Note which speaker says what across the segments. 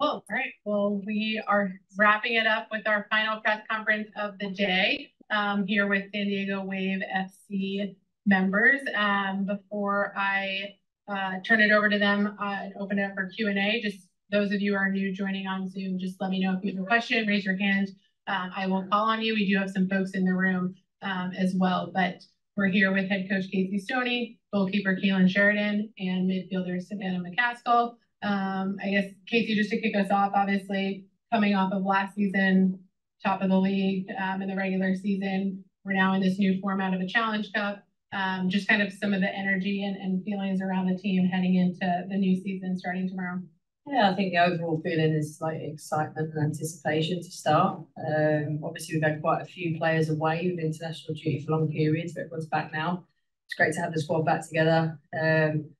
Speaker 1: Cool. All right. Well, we are wrapping it up with our final press conference of the day um, here with San Diego Wave FC members. Um, before I uh, turn it over to them uh, and open it up for Q&A, just those of you who are new joining on Zoom, just let me know if you have a question, raise your hand. Um, I will call on you. We do have some folks in the room um, as well, but we're here with head coach Casey Stoney, goalkeeper Kailen Sheridan, and midfielder Savannah McCaskill. Um, I guess, Casey, just to kick us off, obviously, coming off of last season, top of the league um, in the regular season, we're now in this new format of a Challenge Cup. Um, just kind of some of the energy and, and feelings around the team heading into the new season starting tomorrow.
Speaker 2: Yeah, I think the overall feeling is like excitement and anticipation to start. Um, obviously, we've had quite a few players away with international duty for long periods, but everyone's back now. It's great to have the squad back together. Um,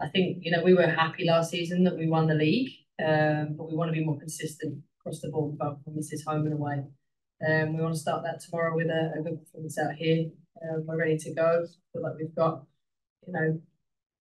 Speaker 2: I think you know we were happy last season that we won the league, um, but we want to be more consistent across the board, both performances home and away. Um, we want to start that tomorrow with a, a good performance out here. Um, we're ready to go. Feel like we've got you know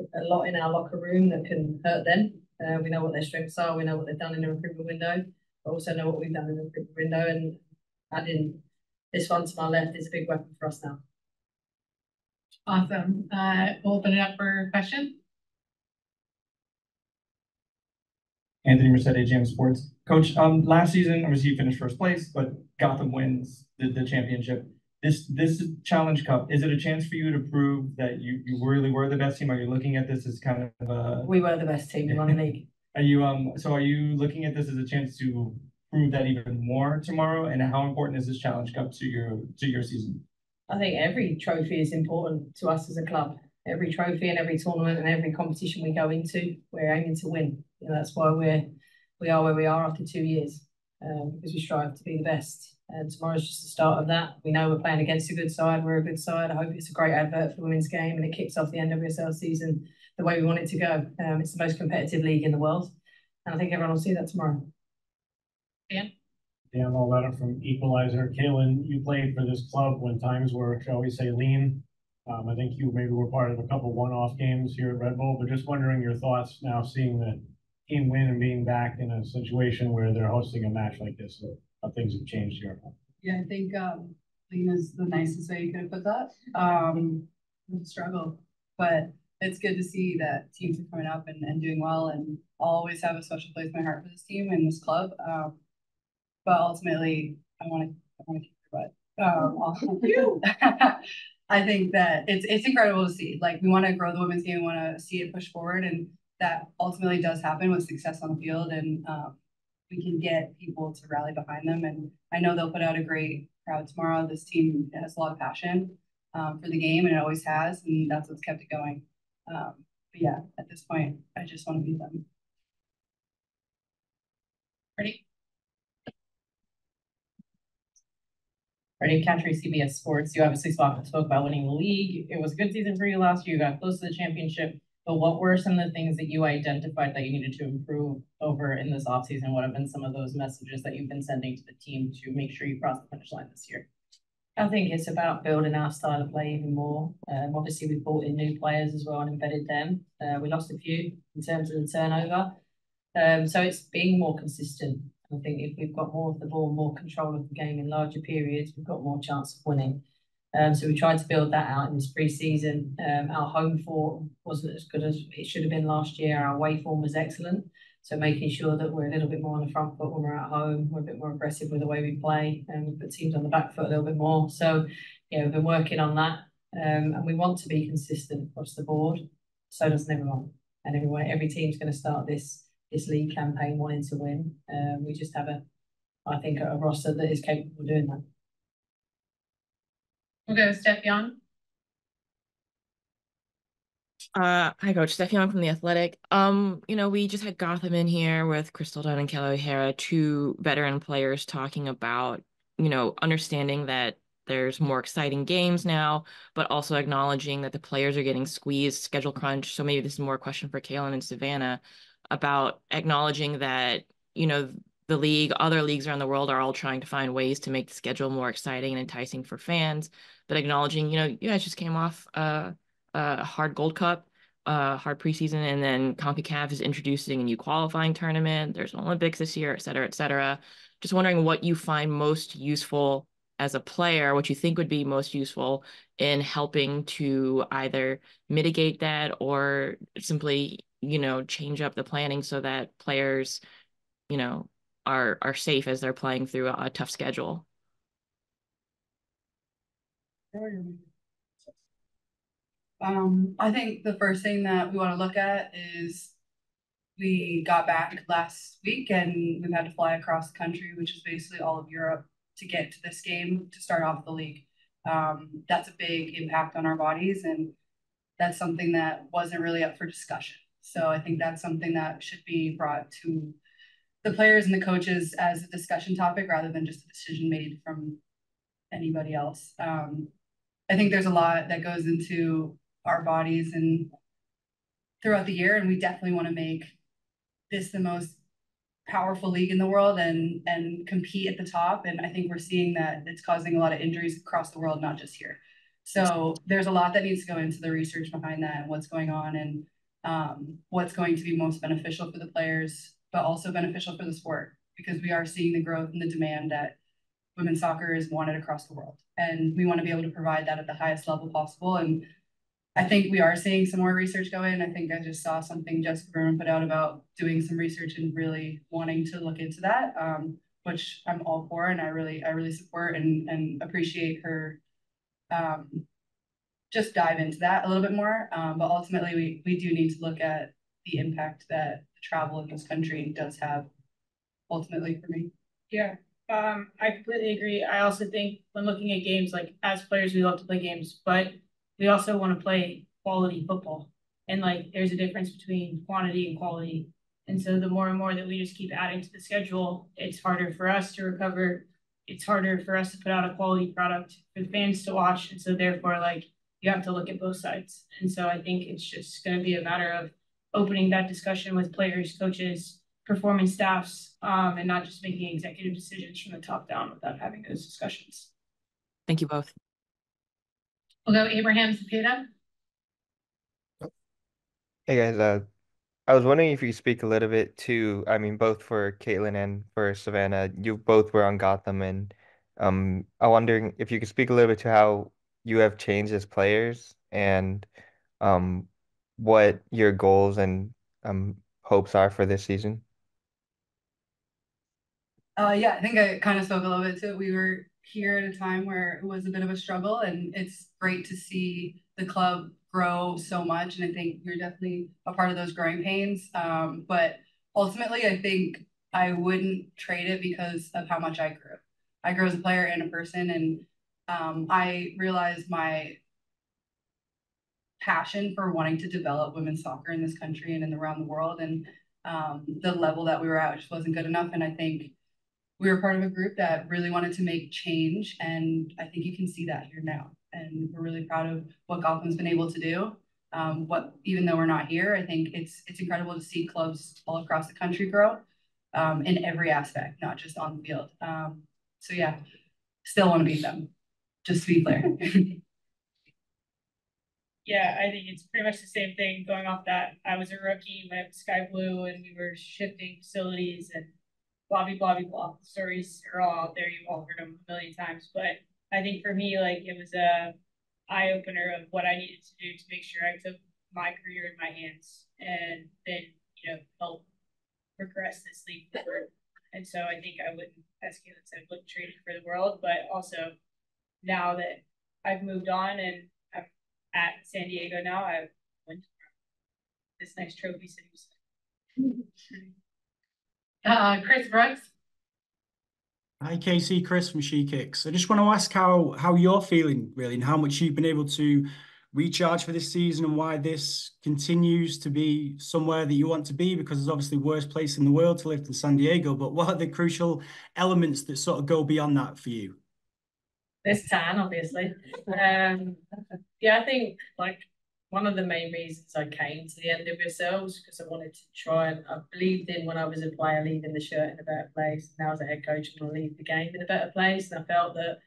Speaker 2: a lot in our locker room that can hurt them uh, we know what their strengths are. We know what they've done in the recruitment window, but also know what we've done in the recruitment window. And adding this one to my left is a big weapon for us now.
Speaker 1: Awesome. Uh, we'll open it up for questions.
Speaker 3: Anthony Mercedes, James Sports. Coach, um, last season, obviously you finished first place, but Gotham wins the, the championship. This this challenge cup is it a chance for you to prove that you you really were the best team? Are you looking at this as kind of a
Speaker 2: we were the best team in the league.
Speaker 3: Are you um so are you looking at this as a chance to prove that even more tomorrow? And how important is this challenge cup to your to your season?
Speaker 2: I think every trophy is important to us as a club every trophy and every tournament and every competition we go into we're aiming to win you know that's why we're we are where we are after two years um, because we strive to be the best and tomorrow's just the start of that. We know we're playing against a good side. We're a good side. I hope it's a great advert for the women's game and it kicks off the NWSL season the way we want it to go. Um, it's the most competitive league in the world. And I think everyone will see that tomorrow.
Speaker 1: Dan?
Speaker 4: Dan Lauletta from Equalizer. Kailen, you played for this club when times were, shall we say, lean. Um, I think you maybe were part of a couple one-off games here at Red Bull, but just wondering your thoughts now seeing the team win and being back in a situation where they're hosting a match like this. So how things have changed here.
Speaker 5: Yeah, I think um, lean is the nicest way you could have put that. Um, struggle, but it's good to see that teams are coming up and, and doing well. And I'll always have a special place in my heart for this team and this club. Um, but ultimately, I want to I want to keep your butt. Um, I think that it's it's incredible to see. Like we want to grow the women's game, we want to see it push forward, and that ultimately does happen with success on the field. And um, we can get people to rally behind them. And I know they'll put out a great crowd tomorrow. This team has a lot of passion um, for the game, and it always has, and that's what's kept it going. Um, but yeah, at this point, I just want to beat them.
Speaker 1: Ready?
Speaker 6: Ready, Country CBS Sports. You obviously spoke, spoke about winning the league. It was a good season for you last year. You got close to the championship. But what were some of the things that you identified that you needed to improve over in this offseason? What have been some of those messages that you've been sending to the team to make sure you cross the finish line this year?
Speaker 2: I think it's about building our style of play even more. Um, obviously, we've brought in new players as well and embedded them. Uh, we lost a few in terms of the turnover. Um, so it's being more consistent. I think if we've got more of the ball, more control of the game in larger periods, we've got more chance of winning. Um, so we tried to build that out in this pre-season. Um, our home form wasn't as good as it should have been last year. Our away form was excellent. So making sure that we're a little bit more on the front foot when we're at home, we're a bit more aggressive with the way we play, and put teams on the back foot a little bit more. So yeah, we've been working on that, um, and we want to be consistent across the board. So does everyone, and everyone, every team's going to start this this league campaign wanting to win. Um, we just have a, I think, a roster that is capable of doing that.
Speaker 1: We'll go Steph Yang.
Speaker 7: Uh, hi, Coach Steph Yang from The Athletic. Um, you know, we just had Gotham in here with Crystal Dunn and Kelly O'Hara, two veteran players talking about, you know, understanding that there's more exciting games now, but also acknowledging that the players are getting squeezed, schedule crunch. So maybe this is more a question for Kailen and Savannah about acknowledging that, you know, the league, other leagues around the world are all trying to find ways to make the schedule more exciting and enticing for fans but acknowledging, you know, you guys just came off uh, a hard Gold Cup. uh hard preseason and then CONCACAF is introducing a new qualifying tournament. There's an Olympics this year, et cetera, et cetera. Just wondering what you find most useful as a player, what you think would be most useful in helping to either mitigate that or simply, you know, change up the planning so that players, you know, are are safe as they're playing through a, a tough schedule.
Speaker 5: Um, I think the first thing that we want to look at is we got back last week and we've had to fly across the country, which is basically all of Europe, to get to this game to start off the league. Um, that's a big impact on our bodies, and that's something that wasn't really up for discussion. So I think that's something that should be brought to the players and the coaches as a discussion topic rather than just a decision made from anybody else. Um, I think there's a lot that goes into our bodies and throughout the year, and we definitely want to make this the most powerful league in the world and and compete at the top. And I think we're seeing that it's causing a lot of injuries across the world, not just here. So there's a lot that needs to go into the research behind that and what's going on and um, what's going to be most beneficial for the players, but also beneficial for the sport because we are seeing the growth and the demand that women's soccer is wanted across the world. And we want to be able to provide that at the highest level possible. And I think we are seeing some more research go in. I think I just saw something Jessica Berman put out about doing some research and really wanting to look into that, um, which I'm all for and I really I really support and and appreciate her um, just dive into that a little bit more. Um, but ultimately, we we do need to look at the impact that travel in this country does have. Ultimately, for me.
Speaker 8: Yeah, um, I completely agree. I also think when looking at games, like as players, we love to play games, but we also want to play quality football. And like there's a difference between quantity and quality. And so the more and more that we just keep adding to the schedule, it's harder for us to recover. It's harder for us to put out a quality product for the fans to watch. And so therefore, like you have to look at both sides. And so I think it's just going to be a matter of opening that discussion with players, coaches, performing staffs, um, and not just making executive decisions from the top down without having those discussions.
Speaker 7: Thank you both.
Speaker 1: We'll go Abraham Cepeda.
Speaker 9: Hey guys, uh, I was wondering if you could speak a little bit to, I mean, both for Kailen and for Savannah, you both were on Gotham, and um, I'm wondering if you could speak a little bit to how you have changed as players and um, what your goals and um, hopes are for this season.
Speaker 5: Uh, yeah, I think I kind of spoke a little bit to it. We were here at a time where it was a bit of a struggle, and it's great to see the club grow so much. And I think you're definitely a part of those growing pains. Um, but ultimately, I think I wouldn't trade it because of how much I grew. I grew as a player and a person, and um, I realized my passion for wanting to develop women's soccer in this country and in around the world. And um, the level that we were at just wasn't good enough. And I think we were part of a group that really wanted to make change. And I think you can see that here now. And we're really proud of what Gotham's been able to do. Um, what even though we're not here, I think it's it's incredible to see clubs all across the country grow um, in every aspect, not just on the field. Um, so yeah, still want to beat them, just to be clear.
Speaker 8: yeah, I think it's pretty much the same thing going off that. I was a rookie when Sky Blue and we were shifting facilities and blah blah blah blah. Stories are all out there. You've all heard them a million times. But I think for me, like it was a eye opener of what I needed to do to make sure I took my career in my hands and then you know help progress this league forward. And so I think I wouldn't, as Kailen said, look traded for the world, but also now that I've moved on and I'm at San Diego now, I went to this next trophy city.
Speaker 1: Uh, Chris Brooks.
Speaker 10: Hi, Casey. Chris from She Kicks. I just want to ask how how you're feeling, really, and how much you've been able to recharge for this season, and why this continues to be somewhere that you want to be. Because it's obviously the worst place in the world to live than San Diego. But what are the crucial elements that sort of go beyond that for you?
Speaker 6: This tan, obviously. Um, yeah, I think like one of the main reasons I came to the NWSL was because I wanted to try and I believed in when I was a player leaving the shirt in a better place. Now as a head coach, I want to leave the game in a better place. And I felt that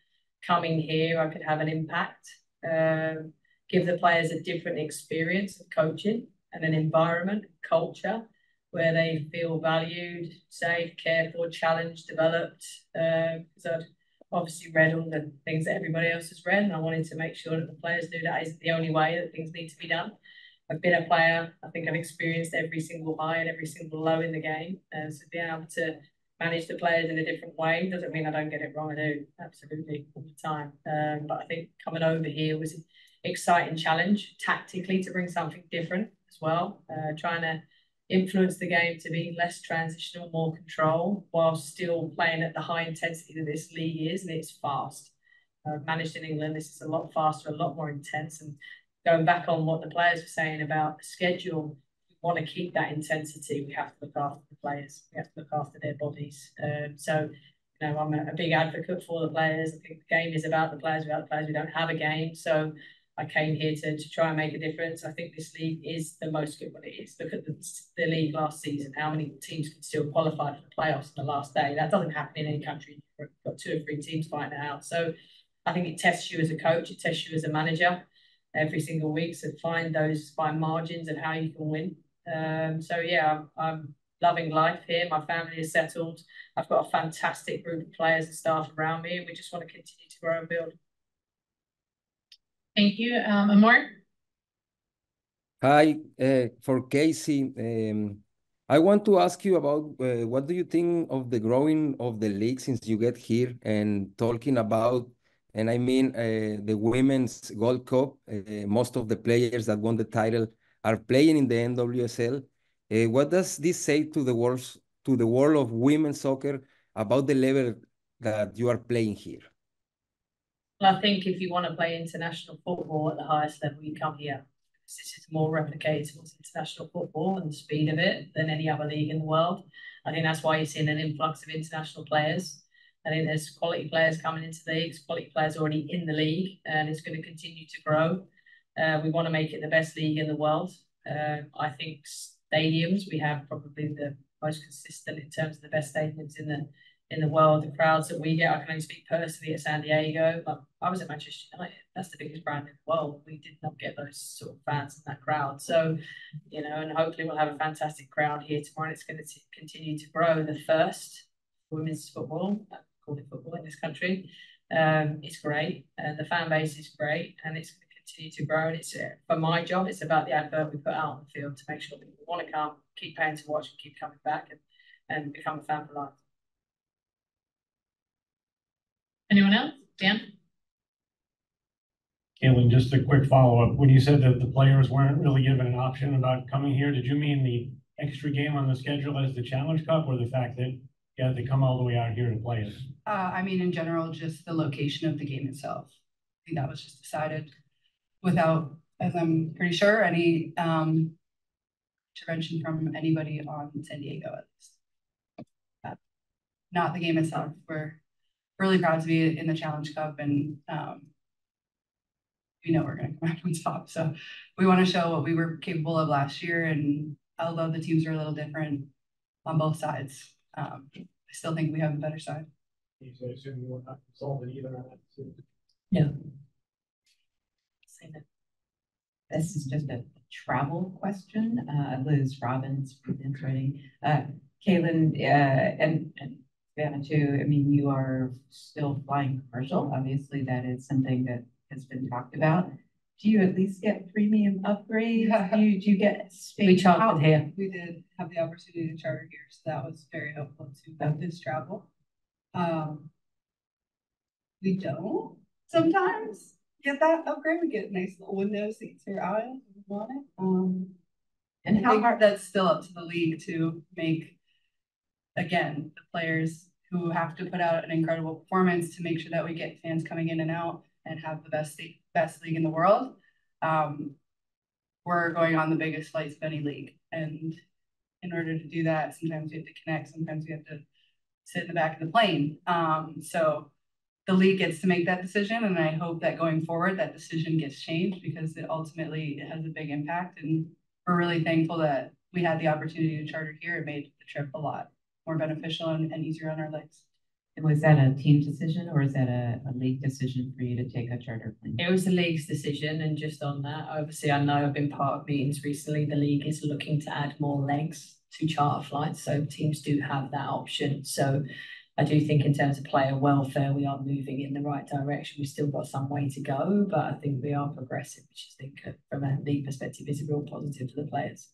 Speaker 6: coming here, I could have an impact. Um,
Speaker 2: give the players a different experience of coaching and an environment, culture where they feel valued, safe, cared for, challenged, developed. Because uh, I'd obviously read all the things that everybody else has read, and I wanted to make sure that the players knew that isn't the only way that things need to be done. I've been a player. I think I've experienced every single high and every single low in the game. Uh, so being able to manage the players in a different way doesn't mean I don't get it wrong. I do absolutely all the time. Um, but I think coming over here was an exciting challenge tactically to bring something different as well. Uh, trying to influence the game to be less transitional, more control, while still playing at the high intensity that this league is, and it's fast. Uh, managed in England, this is a lot faster, a lot more intense, and going back on what the players were saying about the schedule, we want to keep that intensity. We have to look after the players. We have to look after their bodies. Um, so, you know, I'm a, a, big advocate for the players. I think the game is about the players. Without the players, we don't have a game. So I came here to, to try and make a difference. I think this league is the most good one it is. Look at the, the league last season, how many teams could still qualify for the playoffs on the last day. That doesn't happen in any country. You've got two or three teams fighting it out. So I think it tests you as a coach, it tests you as a manager every single week. So find those fine margins and how you can win. Um, so yeah, I'm, I'm loving life here. My family is settled. I've got a fantastic group of players and staff around me, and we just want to continue to grow and build.
Speaker 1: Thank you. Um, Amor?
Speaker 11: Hi, uh, for Casey, um, I want to ask you about uh, what do you think of the growing of the league since you get here and talking about, and I mean uh, the Women's Gold Cup. Most of the players that won the title are playing in the NWSL. What does this say to the world to the world of women's soccer about the level that you are playing here?
Speaker 2: Well, I think if you want to play international football at the highest level, you come here. This is more replicated towards international football and the speed of it than any other league in the world. I think that's why you're seeing an influx of international players. I think there's quality players coming into the leagues, quality players already in the league, and it's going to continue to grow. Uh, we want to make it the best league in the world. Uh, I think stadiums, we have probably the most consistent in terms of the best stadiums in the in the world, the crowds that we get. I can only speak personally at San Diego, but I was at Manchester United. That's the biggest brand in the world. We did not get those sort of fans in that crowd. So, you know, and hopefully we'll have a fantastic crowd here tomorrow. And it's going to continue to grow. The first women's football, football in this country, um, it's great, and the fan base is great, and it's going to continue to grow. And it's uh, for my job, it's about the advert we put out on the field to make sure people want to come, keep paying to watch, and keep coming back, and, and become a fan for life.
Speaker 1: Anyone else? Dan?
Speaker 4: Kailen, just a quick follow-up. When you said that the players weren't really given an option about coming here, did you mean the extra game on the schedule as the Challenge Cup or the fact that you had to come all the way out here to play it?
Speaker 5: Uh, I mean, in general, just the location of the game itself. I think that was just decided without, as I'm pretty sure, any um, intervention from anybody on San Diego at least. Not the game itself. We're really proud to be in the Challenge Cup and um, we know we're going to come out on top. So we want to show what we were capable of last year. And although the teams are a little different on both sides, um, I still think we have a better side.
Speaker 4: You say assume you were not consulted either on that.
Speaker 2: Yeah.
Speaker 12: This is just a travel question. Uh, Liz Robbins, Prudence Writing. Uh, Kailen, uh, and, and Too, I mean, you are still flying commercial. Obviously, that is something that has been talked about. Do you at least get premium upgrades?
Speaker 5: Yeah.
Speaker 12: Do you, do you get space?
Speaker 2: We chartered here.
Speaker 5: We did have the opportunity to charter here, so that was very helpful to this travel. Um, we don't sometimes get that upgrade. We get nice little window seats here if we want it. Um,
Speaker 12: And how hard,
Speaker 5: that's still up to the league to make, again, the players who have to put out an incredible performance to make sure that we get fans coming in and out and have the best best league in the world. Um, we're going on the biggest flights of any league, and in order to do that, sometimes we have to connect. Sometimes we have to sit in the back of the plane. Um, so the league gets to make that decision, and I hope that going forward, that decision gets changed because it ultimately it has a big impact. And we're really thankful that we had the opportunity to charter here. It made the trip a lot more beneficial and, and easier on our legs.
Speaker 12: And was that a team decision or is that a, a league decision for you to take a charter plane?
Speaker 2: It was the league's decision, and just on that, obviously, I know I've been part of meetings recently. The league is looking to add more legs to charter flights, so teams do have that option. So I do think in terms of player welfare, we are moving in the right direction. We've still got some way to go, but I think we are progressive, which I think from a league perspective is a real positive for the players.